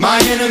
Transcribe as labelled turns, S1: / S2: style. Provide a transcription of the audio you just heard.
S1: my enemy.